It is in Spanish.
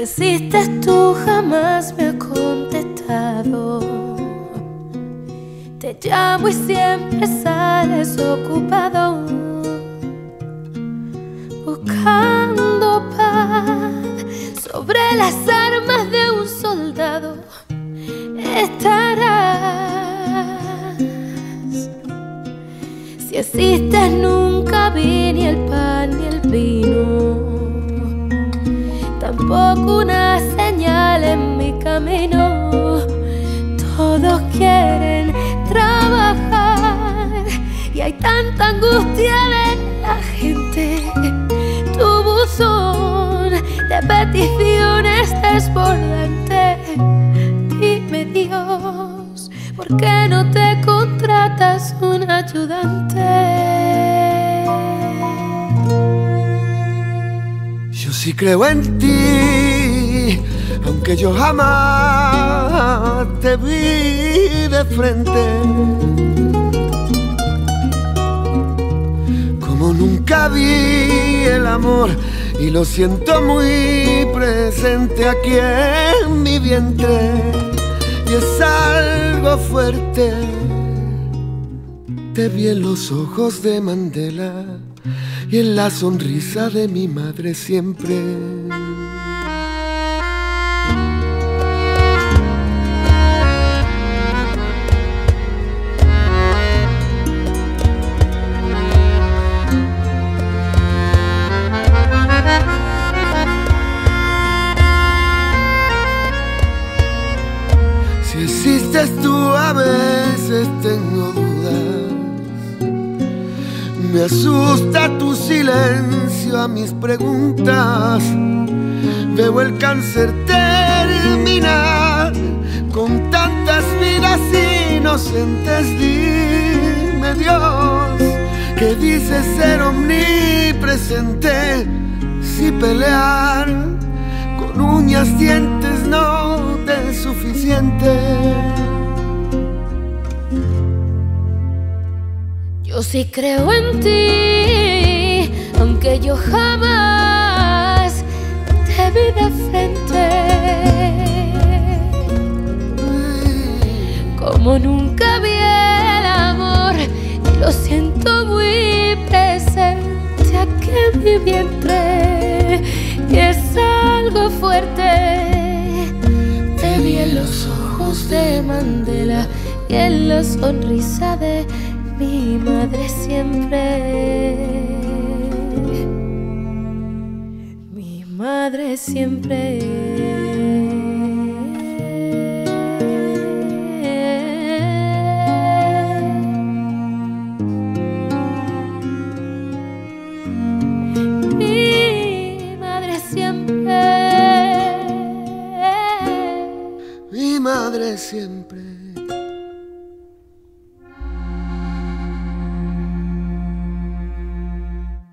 insistes tú jamás me ha contestado. Te llamo y siempre sales ocupado. Buscando paz sobre las armas de un soldado. Estarás. Si existes nunca vi ni el pan ni el vino tampoco una señal en mi camino. Todos quieren trabajar y hay tanta angustia en la gente. Tu buzón de peticiones desbordante. Dime Dios, ¿por qué no te contratas un ayudante? Yo sí creo en ti, aunque yo jamás te vi de frente. Como nunca vi el amor y lo siento muy presente aquí en mi vientre. Y es algo fuerte. Te vi en los ojos de Mandela y en la sonrisa de mi madre siempre. Si existes tú a veces Me asusta tu silencio a mis preguntas. Veo el cáncer terminar con tantas vidas inocentes. Dime Dios, que dices ser omnipresente si pelear con uñas, dientes no te es suficiente. Yo sí creo en ti, aunque yo jamás te vi de frente. Como nunca vi el amor, y lo siento muy presente aquí en mi vientre. Y es algo fuerte. Te vi en los ojos de Mandela y en la sonrisa de mi madre siempre. Mi madre siempre. Mi madre siempre.